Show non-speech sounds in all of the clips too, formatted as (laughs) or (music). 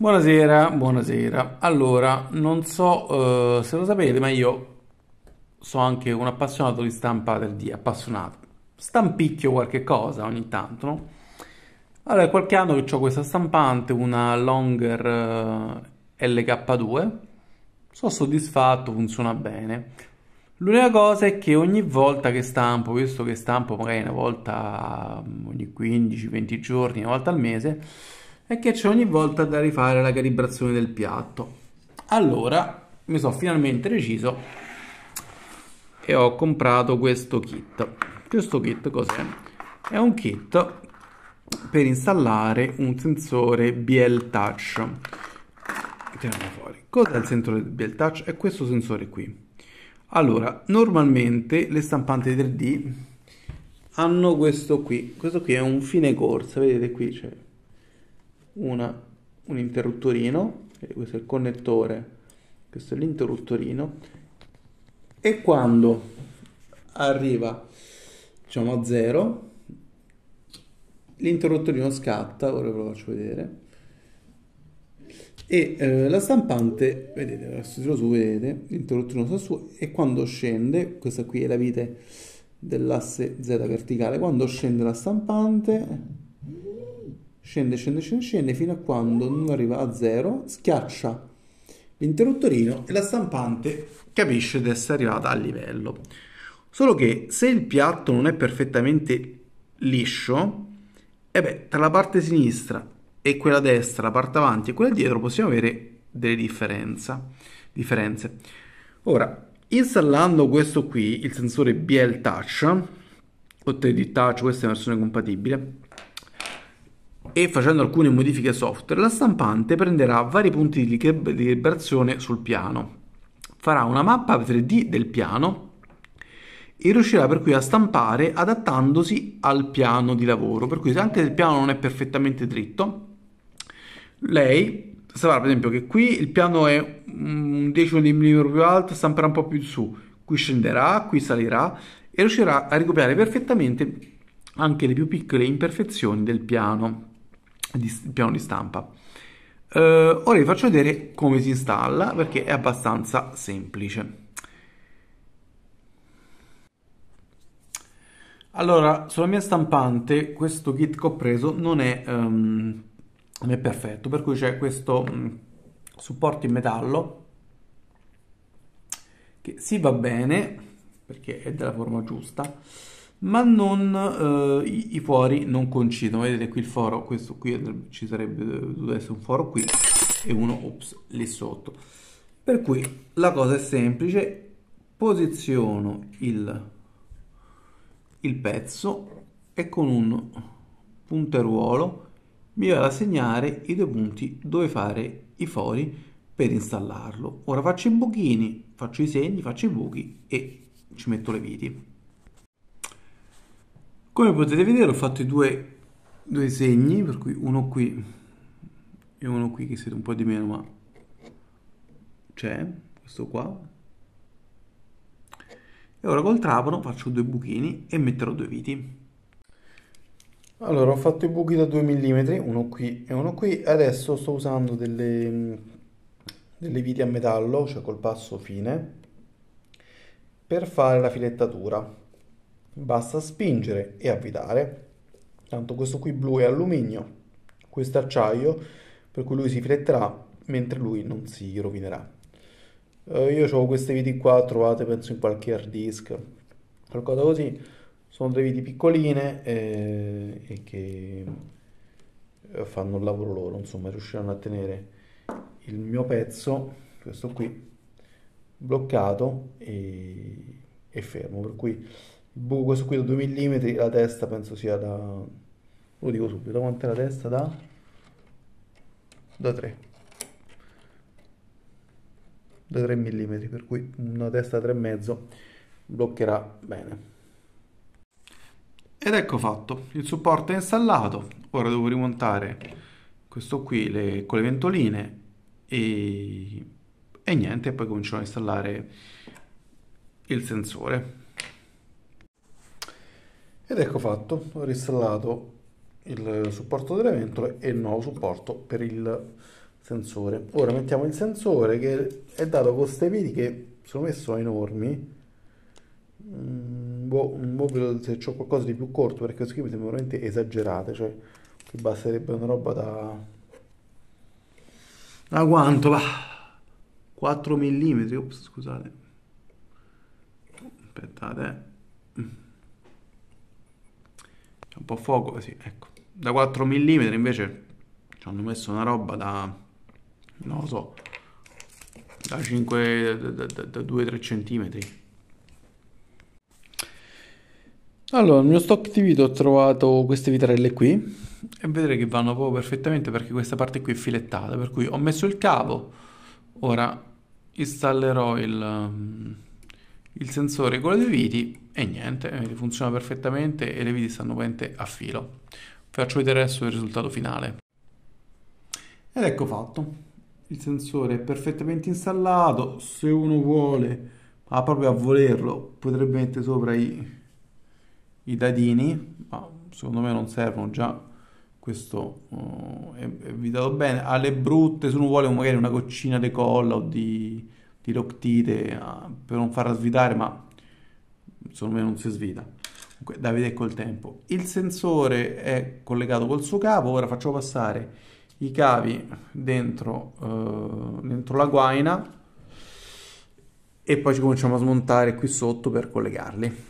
Buonasera, buonasera. Allora, non so eh, se lo sapete, ma io sono anche un appassionato di stampa del D, appassionato. Stampicchio qualche cosa ogni tanto, no? Allora, qualche anno che ho questa stampante, una Longer eh, LK2. Sono soddisfatto, funziona bene. L'unica cosa è che ogni volta che stampo, visto che stampo magari una volta ogni 15-20 giorni, una volta al mese, è che c'è ogni volta da rifare la calibrazione del piatto. Allora mi sono finalmente deciso e ho comprato questo kit. Questo kit cos'è? È un kit per installare un sensore BL Touch. Tiriamo fuori. Cos'è il sensore BL Touch? È questo sensore qui. Allora, normalmente le stampanti 3D hanno questo qui. Questo qui è un fine corsa, vedete qui c'è una, un interruttorino, questo è il connettore, questo è l'interruttorino, e quando arriva diciamo a zero, l'interruttorino scatta, ora ve lo faccio vedere, e eh, la stampante, vedete, adesso tiro su, vedete, l'interruttorino sta su, e quando scende, questa qui è la vite dell'asse Z verticale, quando scende la stampante scende, scende, scende, scende fino a quando non arriva a zero, schiaccia l'interruttorino e la stampante capisce di essere arrivata a livello. Solo che se il piatto non è perfettamente liscio, e beh, tra la parte sinistra e quella destra, la parte avanti e quella dietro possiamo avere delle differenze. Ora, installando questo qui, il sensore BL Touch, o 3D Touch, questa è una versione compatibile, e facendo alcune modifiche software, la stampante prenderà vari punti di calibrazione sul piano, farà una mappa 3D del piano e riuscirà per cui a stampare adattandosi al piano di lavoro, per cui se anche il piano non è perfettamente dritto, lei saprà per esempio che qui il piano è un decimo di millimetro più alto, stamperà un po' più su, qui scenderà, qui salirà e riuscirà a ricopiare perfettamente anche le più piccole imperfezioni del piano di, piano di stampa. Uh, ora vi faccio vedere come si installa perché è abbastanza semplice. Allora, sulla mia stampante questo kit che ho preso non è, um, non è perfetto, per cui c'è questo um, supporto in metallo che si va bene perché è della forma giusta, ma non, eh, i, i, fori non coincidono. Vedete qui il foro, questo qui ci sarebbe dovuto essere un foro qui e uno ops, lì sotto. Per cui la cosa è semplice, posiziono il, il pezzo e con un punteruolo mi va a segnare i due punti dove fare i fori per installarlo. Ora faccio i buchini, faccio i segni, faccio i buchi e ci metto le viti. Come potete vedere ho fatto i due, due segni, per cui uno qui e uno qui che siete un po' di meno, ma c'è, questo qua. E ora col trapano faccio due buchini e metterò due viti. Allora, ho fatto i buchi da 2 mm, uno qui e uno qui. Adesso sto usando delle, delle viti a metallo, cioè col passo fine, per fare la filettatura basta spingere e avvitare tanto questo qui blu è alluminio questo acciaio per cui lui si fletterà mentre lui non si rovinerà. Eh, io ho queste viti qua trovate penso in qualche hard disk. Qualcosa così. Sono delle viti piccoline eh, e che eh, fanno il lavoro loro insomma riusciranno a tenere il mio pezzo questo qui bloccato e, e fermo. Per cui buco questo qui da 2 mm, la testa penso sia da... lo dico subito, da quant'è la testa? Da... da 3. Da 3 mm, per cui una testa da 3,5 bloccherà bene. Ed ecco fatto, il supporto è installato, ora devo rimontare questo qui le, con le ventoline e, e niente, e poi comincio a installare il sensore. Ed ecco fatto, ho installato il supporto delle ventole e il nuovo supporto per il sensore. Ora mettiamo il sensore che è dato con queste viti che secondo me sono enormi. Mm, boh, boh, se ho qualcosa di più corto perché qui mi sembra veramente esagerate, cioè qui basterebbe una roba da... Da quanto va? 4 mm, ops, scusate. Aspettate, eh. C'è un po' fuoco, sì, ecco. Da 4 mm invece ci hanno messo una roba da non lo so, da 5, da, da, da 2-3 centimetri. Allora, nel mio stock di video ho trovato queste vitarelle qui e vedete che vanno proprio perfettamente perché questa parte qui è filettata, per cui ho messo il cavo, ora installerò il, il sensore con le viti e niente, funziona perfettamente e le viti stanno veramente a filo. Faccio vedere adesso il risultato finale. Ed ecco fatto il sensore è perfettamente installato se uno vuole ma proprio a volerlo potrebbe mettere sopra i, i dadini ma secondo me non servono già questo uh, è, è evitato bene alle brutte se uno vuole magari una goccina di colla o di, di loctite uh, per non farla svitare ma secondo me non si svita comunque da vedere col tempo il sensore è collegato col suo capo ora faccio passare i cavi dentro, uh, dentro la guaina e poi ci cominciamo a smontare qui sotto per collegarli.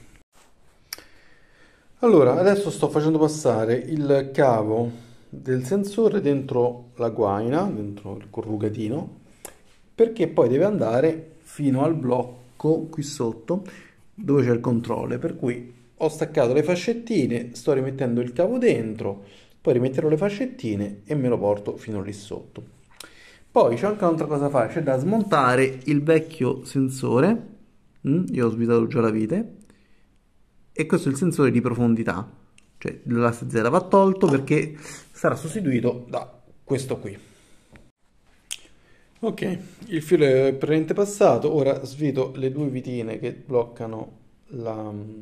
Allora, adesso sto facendo passare il cavo del sensore dentro la guaina, dentro il corrugatino, perché poi deve andare fino al blocco qui sotto dove c'è il controllo, per cui ho staccato le fascettine, sto rimettendo il cavo dentro, poi rimetterò le fascettine e me lo porto fino lì sotto. Poi c'è anche un'altra cosa da fare, c'è da smontare il vecchio sensore, mm, io ho svitato già la vite, e questo è il sensore di profondità, cioè l'asse Z va tolto perché sarà sostituito da questo qui. Ok, il filo è praticamente passato, ora svito le due vitine che bloccano la mm,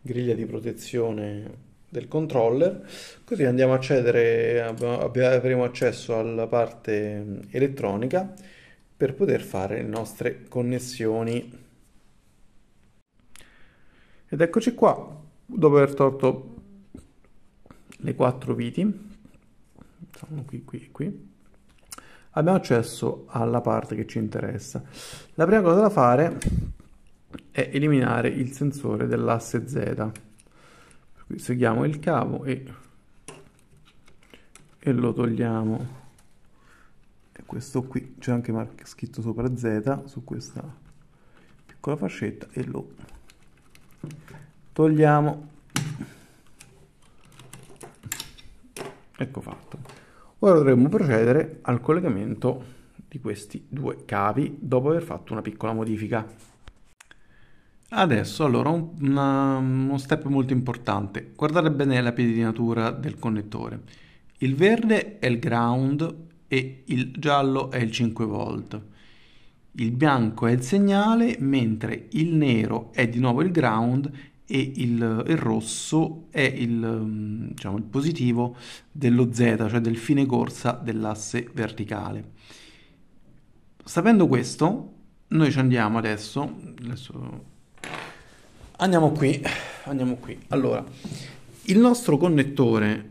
griglia di protezione del controller. Così andiamo a accedere avremo accesso alla parte elettronica per poter fare le nostre connessioni. Ed eccoci qua dopo aver tolto le quattro viti. Qui qui qui abbiamo accesso alla parte che ci interessa. La prima cosa da fare è eliminare il sensore dell'asse Z. Qui seguiamo il cavo e, e lo togliamo. E questo qui c'è anche scritto sopra Z su questa piccola fascetta e lo togliamo. Ecco fatto ora dovremmo procedere al collegamento di questi due cavi dopo aver fatto una piccola modifica Adesso, allora, un, una, uno step molto importante. Guardate bene la piedinatura del connettore. Il verde è il ground e il giallo è il 5 volt. Il bianco è il segnale, mentre il nero è di nuovo il ground e il, il rosso è il, diciamo, il positivo dello Z, cioè del fine corsa dell'asse verticale. Sapendo questo, noi ci andiamo adesso, adesso Andiamo qui, andiamo qui. Allora, il nostro connettore,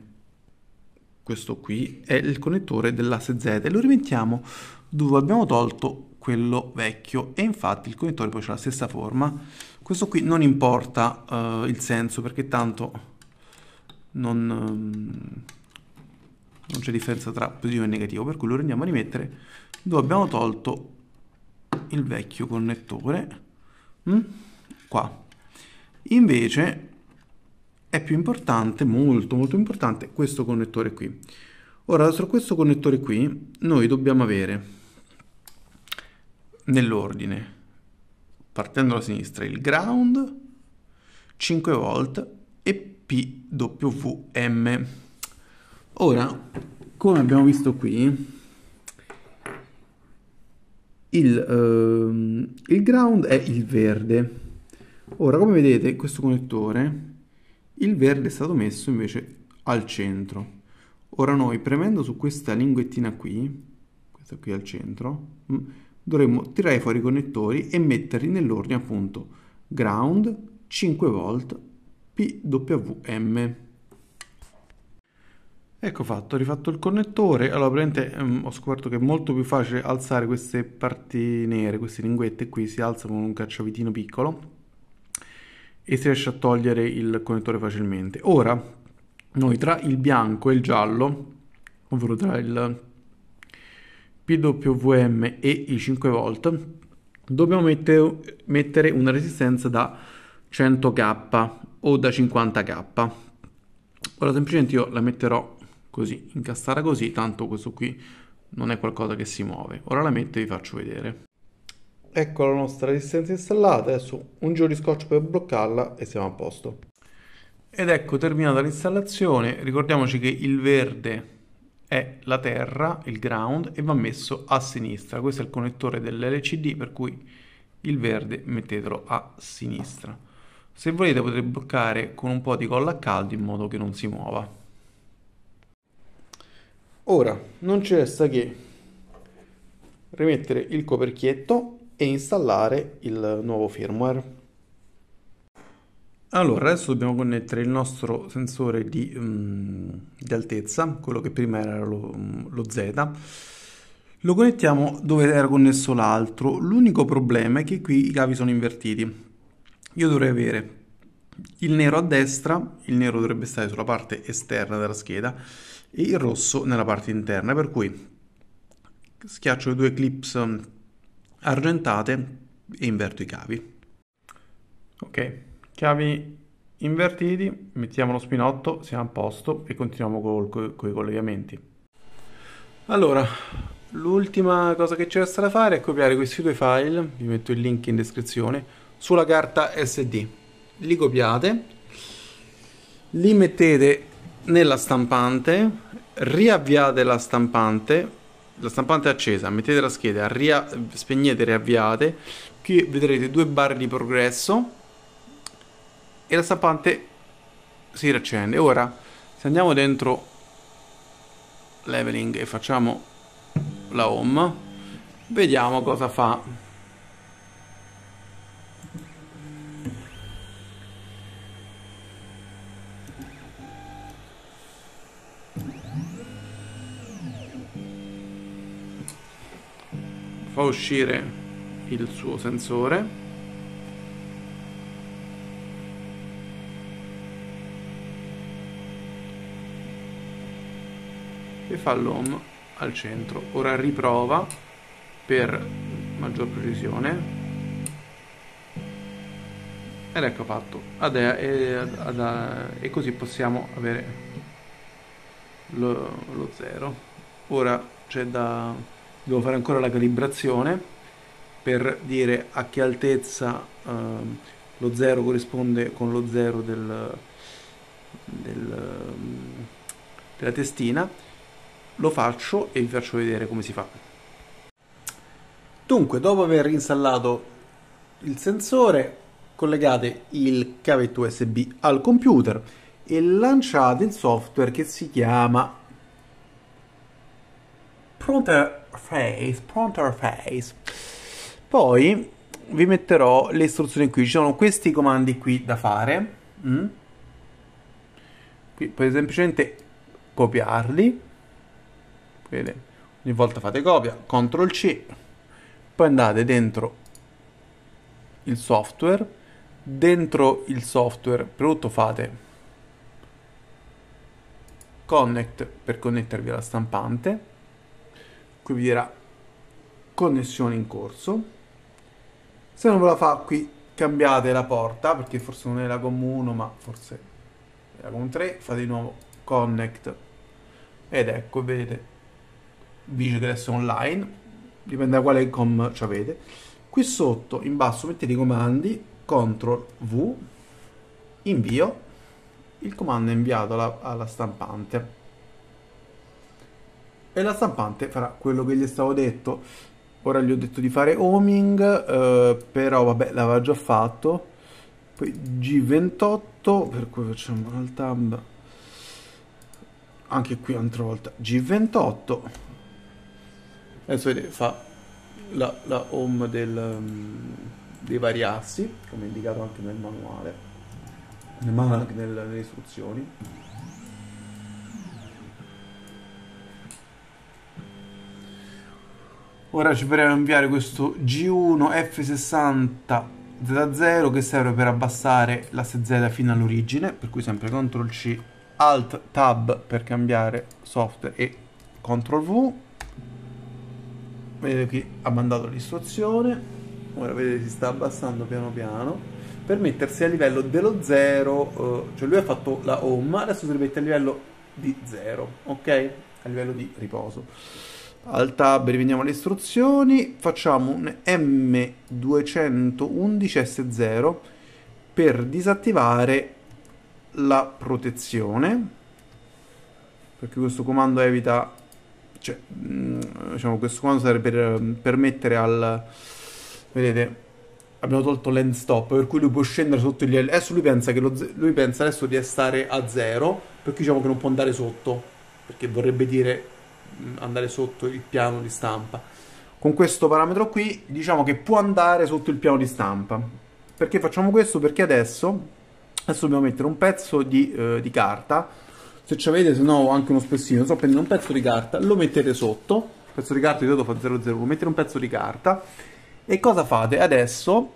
questo qui, è il connettore dell'asse Z e lo rimettiamo dove abbiamo tolto quello vecchio e infatti il connettore poi ha la stessa forma. Questo qui non importa uh, il senso perché tanto non, um, non c'è differenza tra positivo e negativo, per cui lo andiamo a rimettere dove abbiamo tolto il vecchio connettore. Mm? Qua Invece è più importante, molto molto importante, questo connettore qui. Ora, su questo connettore qui noi dobbiamo avere nell'ordine, partendo dalla sinistra, il ground, 5 volt e PWM. Ora, come abbiamo visto qui, il, uh, il ground è il verde, Ora, come vedete, questo connettore, il verde è stato messo invece al centro. Ora noi, premendo su questa linguettina qui, questo qui al centro, mm, dovremmo tirare fuori i connettori e metterli nell'ordine appunto ground, 5 volt, PWM. Ecco fatto, ho rifatto il connettore, allora praticamente ehm, ho scoperto che è molto più facile alzare queste parti nere, queste linguette qui si alzano con un cacciavitino piccolo e si riesce a togliere il connettore facilmente. Ora, noi tra il bianco e il giallo, ovvero tra il PWM e i 5 volt, dobbiamo mettere, mettere una resistenza da 100k o da 50k. Ora semplicemente io la metterò così, incastrata così, tanto questo qui non è qualcosa che si muove. Ora la metto e vi faccio vedere. Ecco la nostra resistenza installata, adesso un giro di scotch per bloccarla e siamo a posto. Ed ecco terminata l'installazione, ricordiamoci che il verde è la terra, il ground, e va messo a sinistra. Questo è il connettore dell'LCD, per cui il verde mettetelo a sinistra. Se volete potete bloccare con un po' di colla a caldo in modo che non si muova. Ora non ci resta che rimettere il coperchietto e installare il nuovo firmware. Allora, adesso dobbiamo connettere il nostro sensore di, um, di altezza, quello che prima era lo, lo, Z. Lo connettiamo dove era connesso l'altro. L'unico problema è che qui i cavi sono invertiti. Io dovrei avere il nero a destra, il nero dovrebbe stare sulla parte esterna della scheda e il rosso nella parte interna, per cui schiaccio le due clips argentate e inverto i cavi. Ok, chiavi invertiti, mettiamo lo spinotto, siamo a posto e continuiamo con i collegamenti. Allora, l'ultima cosa che ci resta da fare è copiare questi due file, vi metto il link in descrizione, sulla carta SD. Li copiate, li mettete nella stampante, riavviate la stampante, la stampante è accesa, mettete la scheda, ria- spegnete, riavviate, qui vedrete due barre di progresso e la stampante si riaccende. Ora, se andiamo dentro leveling e facciamo la home, vediamo cosa fa. fa uscire il suo sensore e fa l'home al centro. Ora riprova per maggior precisione. Ed ecco fatto. Ad, e, ad, e così possiamo avere lo, lo zero. Ora c'è da devo fare ancora la calibrazione per dire a che altezza eh, lo 0 corrisponde con lo 0 del, del, della testina lo faccio e vi faccio vedere come si fa dunque dopo aver installato il sensore collegate il cavetto usb al computer e lanciate il software che si chiama Pronter Face, Pronter Face. Poi vi metterò le istruzioni qui, ci sono questi comandi qui da fare. Mm? Qui potete semplicemente copiarli. Vedete, ogni volta fate copia, CTRL C, poi andate dentro il software, dentro il software prodotto fate connect per connettervi alla stampante. Qui vi dirà connessione in corso. Se non ve la fa qui cambiate la porta perché forse non è la COM 1 ma forse è la COM 3 fate di nuovo connect. Ed ecco vedete è online dipende da quale com avete qui sotto in basso mettete i comandi CTRL V invio il comando è inviato alla, alla stampante e la stampante farà quello che gli stavo detto. Ora gli ho detto di fare homing, eh, però vabbè l'aveva già fatto. Poi G28, per cui facciamo un tab. Anche qui un'altra volta G28. Adesso vedete fa la, la home del, um, dei vari assi come indicato anche nel manuale. Nel manuale. Anche nel, nelle istruzioni. Ora ci proviamo a inviare questo G1 F60 Z0 che serve per abbassare l'asse Z fino all'origine per cui sempre CTRL C Alt Tab per cambiare software e CTRL V vedete qui ha mandato l'istruzione ora vedete si sta abbassando piano piano per mettersi a livello dello 0 eh, cioè lui ha fatto la home adesso si rimette a livello di 0 ok? A livello di riposo. Al tab rivediamo le istruzioni facciamo un M211S0 per disattivare la protezione perché questo comando evita cioè, mm, diciamo, questo comando serve per permettere al vedete abbiamo tolto l'end stop per cui lui può scendere sotto livello adesso lui pensa che lo, lui pensa adesso di stare a zero per cui diciamo che non può andare sotto perché vorrebbe dire mm, andare sotto il piano di stampa. Con questo parametro qui diciamo che può andare sotto il piano di stampa. Perché facciamo questo? Perché adesso adesso dobbiamo mettere un pezzo di, eh, di carta se ci avete se no anche uno spessino so prendere un pezzo di carta lo mettete sotto. Il pezzo di carta di solito fa 00 mettete un pezzo di carta. E cosa fate? Adesso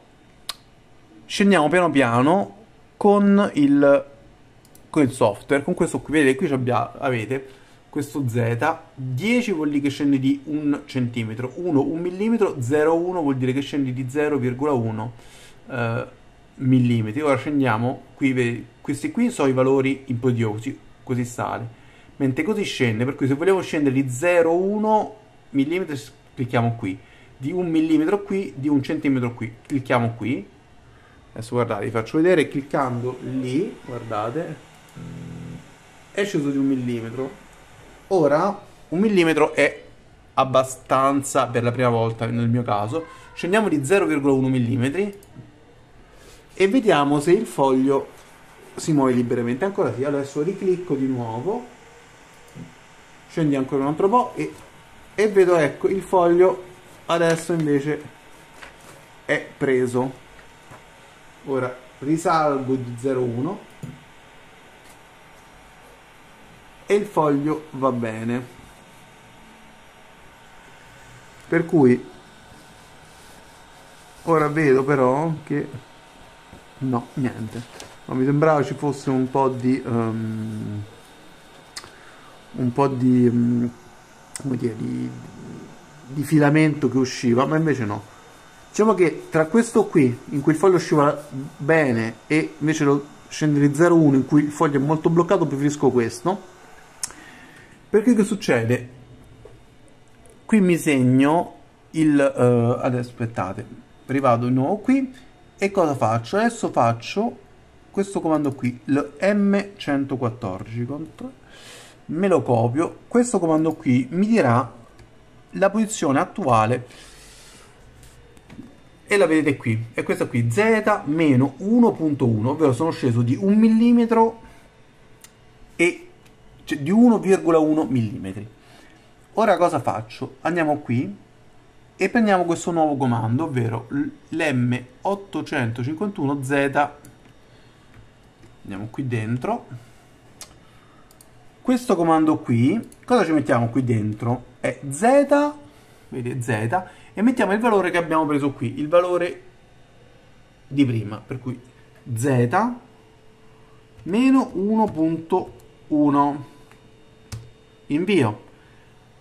scendiamo piano piano con il, con il software con questo qui. Vedete qui abbiamo, avete questo z. 10 vuol dire che scende di 1 cm 1 1 mm 0,1 vuol dire che scende di 0,1 eh, mm ora scendiamo qui questi qui sono i valori impodiosi così sale, mentre così scende, per cui se vogliamo scendere di 0,1 mm clicchiamo qui, di 1 mm qui, di 1 cm qui, clicchiamo qui, adesso guardate, vi faccio vedere cliccando lì, guardate, è sceso di 1 mm, ora 1 mm è abbastanza per la prima volta nel mio caso, scendiamo di 0,1 mm e vediamo se il foglio si muove liberamente ancora sì adesso riclicco di nuovo scendi ancora un altro po' e, e vedo ecco il foglio adesso invece è preso. Ora risalgo di 0,1 e il foglio va bene. Per cui ora vedo però che no niente ma mi sembrava ci fosse un po' di um, un po' di, um, dire, di, di filamento che usciva ma invece no. Diciamo che tra questo qui in cui il foglio usciva bene e invece lo scende di 0,1 in cui il foglio è molto bloccato preferisco questo. Perché che succede? Qui mi segno il uh, adesso aspettate rivado di nuovo qui e cosa faccio? Adesso faccio questo comando qui, il M114, me lo copio, questo comando qui mi dirà la posizione attuale e la vedete qui, è questa qui, Z-1.1, ovvero sono sceso di 1 mm e cioè di 1,1 mm. Ora cosa faccio? Andiamo qui e prendiamo questo nuovo comando, ovvero l'M851Z andiamo qui dentro. Questo comando qui cosa ci mettiamo qui dentro? È z vedi z e mettiamo il valore che abbiamo preso qui il valore di prima per cui z meno 1.1 invio.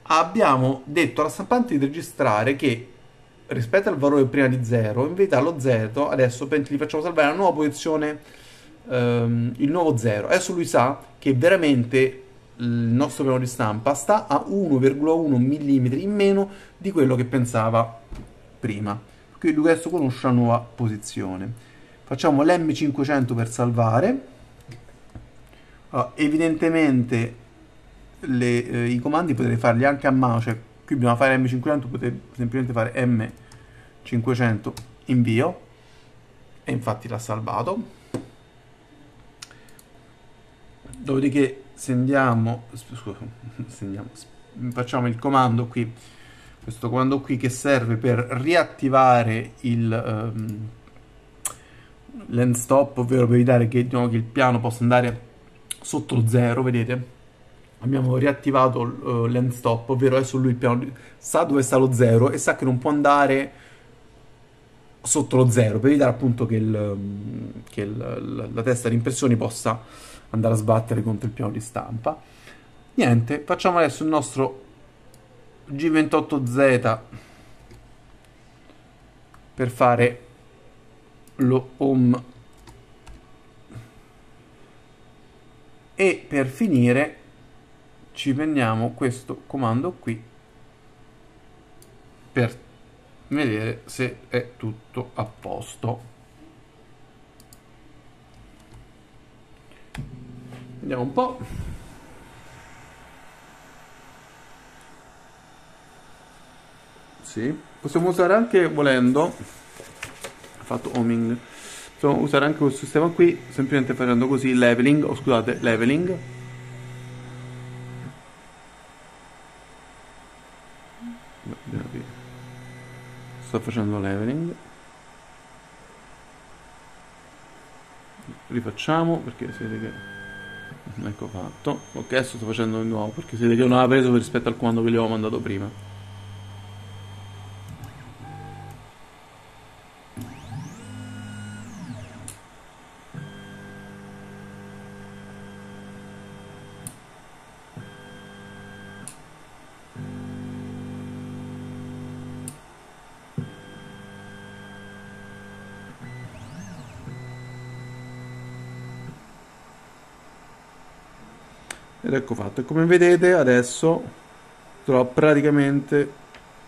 Abbiamo detto alla stampante di registrare che rispetto al valore prima di 0 in verità lo 0 adesso gli facciamo salvare la nuova posizione ehm, il nuovo 0. Adesso lui sa che veramente il nostro piano di stampa sta a 1,1 mm in meno di quello che pensava prima. Quindi lui adesso conosce la nuova posizione. Facciamo l'M500 per salvare. Allora, evidentemente le, eh, i comandi potete farli anche a mano, cioè qui bisogna fare M500, potete semplicemente fare M500 invio e infatti l'ha salvato Dopodiché sendiamo, scusa, (laughs) sendiamo, facciamo il comando qui questo comando qui che serve per riattivare il um, land stop, ovvero per evitare che, diciamo, che il piano possa andare sotto lo zero, vedete? Abbiamo riattivato uh, l'end stop, ovvero adesso lui il piano sa dove sta lo zero e sa che non può andare sotto lo zero per evitare appunto che, il, che il, la, la testa di impressioni possa andare a sbattere contro il piano di stampa. Niente, facciamo adesso il nostro G28Z per fare lo home e per finire ci prendiamo questo comando qui per vedere se è tutto a posto vediamo un po' sì possiamo usare anche volendo fatto homing possiamo usare anche questo sistema qui semplicemente facendo così leveling o scusate leveling. Sto facendo leveling. Rifacciamo perché si vede che ecco fatto. Ok sto facendo di nuovo perché si vede che non aveva preso rispetto al comando che gli avevo mandato prima ed ecco fatto. E come vedete adesso trovo praticamente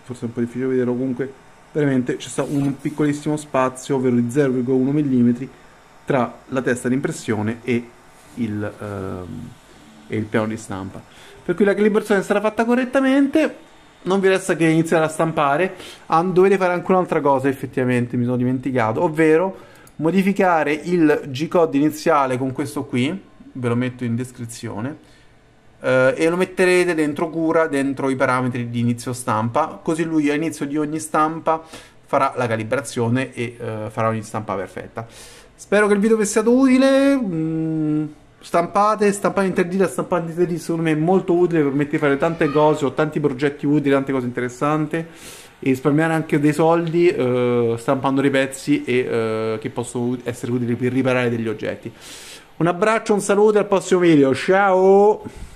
forse è un po' difficile vedere comunque veramente c'è stato un piccolissimo spazio ovvero di 0,1 mm tra la testa di impressione e il, ehm, e il piano di stampa. Per cui la calibrazione sarà fatta correttamente non vi resta che iniziare a stampare. Ah, dovete fare anche un'altra cosa effettivamente mi sono dimenticato ovvero modificare il G-code iniziale con questo qui ve lo metto in descrizione Uh, e lo metterete dentro cura, dentro i parametri di inizio stampa, così lui all'inizio di ogni stampa farà la calibrazione e uh, farà ogni stampa perfetta. Spero che il video vi sia stato utile. Mm, stampate, stampate in 3D, stampate in 3D secondo me è molto utile, permette di fare tante cose, ho tanti progetti utili, tante cose interessanti e risparmiare anche dei soldi uh, stampando dei pezzi e, che possono essere utili per riparare degli oggetti. Un abbraccio, un saluto e al prossimo video, ciao!